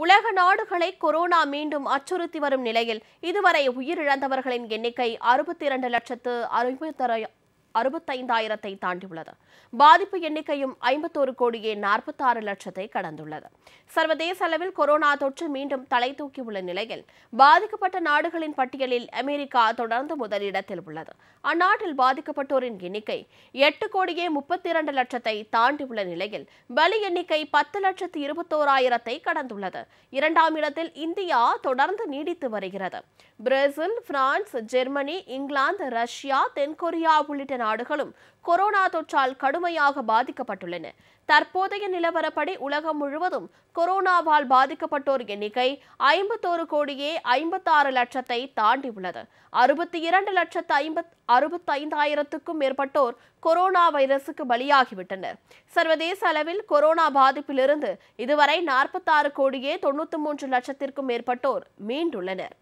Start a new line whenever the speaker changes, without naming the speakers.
உலக நாடுகளை கொரோனா மீண்டும் அச்சுறுத்தி வரும் நிலையில் இதுவரை உயிரிழந்தவர்களின் எண்ணிக்கை அறுபத்தி இரண்டு லட்சத்து அறுபத்தி அறுபத்தைந்தாயிரத்தை தாண்டியுள்ளது. பாதிப்பு எண்ணிக்கையும் ஐம்பத்தோரு கோடியே நாற்பத்தாறு லட்சத்தை கடந்துள்ளது. சர்வதேச அளவில் கொரோனா தொற்று மீண்டும் தலை தூக்கியுள்ள நிலையில் பாதிக்கப்பட்ட நாடுகளின் பட்டியலில் அமெரிக்கா தொடர்ந்து முதலிடத்தில் உள்ளது. அந்நாட்டில் பாதிக்கப்பட்டோரின் எண்ணிக்கை எட்டு கோடியே முப்பத்தி இரண்டு லட்சத்தை தாண்டியுள்ள நிலையில் பலி எண்ணிக்கை பத்து லட்சத்து இருபத்தோராயிரத்தை கடந்துள்ளது. இரண்டாம் இடத்தில் இந்தியா தொடர்ந்து நீடித்து வருகிறது. பிரேசில் பிரான்ஸ் ஜெர்மனி இங்கிலாந்து ரஷ்யா தென்கொரியா உள்ளிட்ட நாடுகளும் கொரோனா தொற்றால் கடுமையாக பாதிக்கப்பட்டுள்ளன. தற்போதைய நிலவரப்படி உலகம் முழுவதும் கொரோனாவால் பாதிக்கப்பட்டோர் எண்ணிக்கை ஐம்பத்தோரு கோடியே ஐம்பத்தாறு லட்சத்தை தாண்டியுள்ளது அறுபத்தி இரண்டு லட்சத்து ஐம்பத் அறுபத்தைந்தாயிரத்துக்கும் மேற்பட்டோர் கொரோனா வைரசுக்கு பலியாகிவிட்டனர். சர்வதேச அளவில் கொரோனா பாதிப்பிலிருந்து இதுவரை நாற்பத்தாறு கோடியே தொண்ணூத்தி மூன்று லட்சத்திற்கும் மேற்பட்டோர் மீண்டுள்ளனர்.